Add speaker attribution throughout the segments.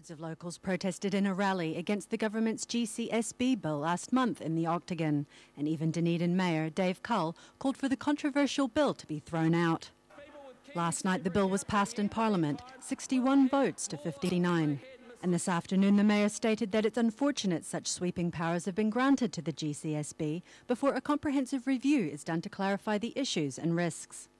Speaker 1: Hundreds of locals protested in a rally against the government's GCSB bill last month in the Octagon, and even Dunedin Mayor Dave Cull called for the controversial bill to be thrown out. Last night the bill was passed in Parliament, 61 votes to 59. And this afternoon the Mayor stated that it's unfortunate such sweeping powers have been granted to the GCSB before a comprehensive review is done to clarify the issues and risks.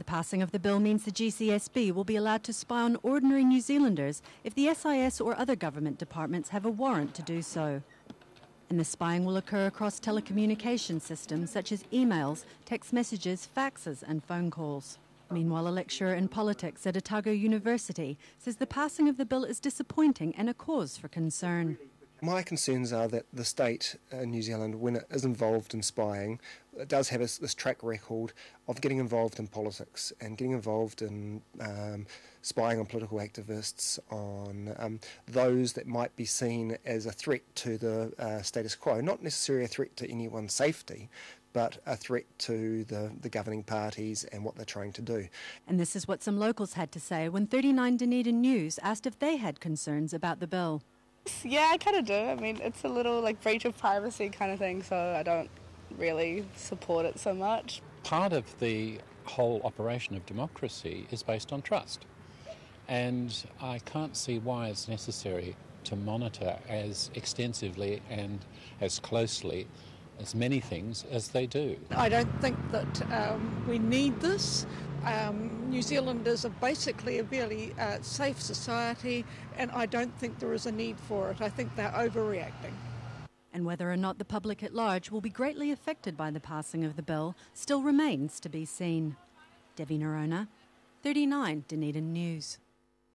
Speaker 1: The passing of the bill means the GCSB will be allowed to spy on ordinary New Zealanders if the SIS or other government departments have a warrant to do so. And the spying will occur across telecommunication systems such as emails, text messages, faxes, and phone calls. Meanwhile, a lecturer in politics at Otago University says the passing of the bill is disappointing and a cause for concern.
Speaker 2: My concerns are that the state in New Zealand, when it is involved in spying, it does have this, this track record of getting involved in politics and getting involved in um, spying on political activists, on um, those that might be seen as a threat to the uh, status quo, not necessarily a threat to anyone's safety, but a threat to the, the governing parties and what they're trying to do.
Speaker 1: And this is what some locals had to say when 39 Dunedin News asked if they had concerns about the bill.
Speaker 3: Yeah, I kind of do. I mean, it's a little like breach of privacy kind of thing, so I don't really support it so much.
Speaker 4: Part of the whole operation of democracy is based on trust. And I can't see why it's necessary to monitor as extensively and as closely as many things as they do.
Speaker 5: I don't think that um, we need this. Um, New Zealanders are basically a really uh, safe society, and I don't think there is a need for it. I think they're overreacting.
Speaker 1: And whether or not the public at large will be greatly affected by the passing of the bill still remains to be seen. Debbie Narona, 39 Dunedin News.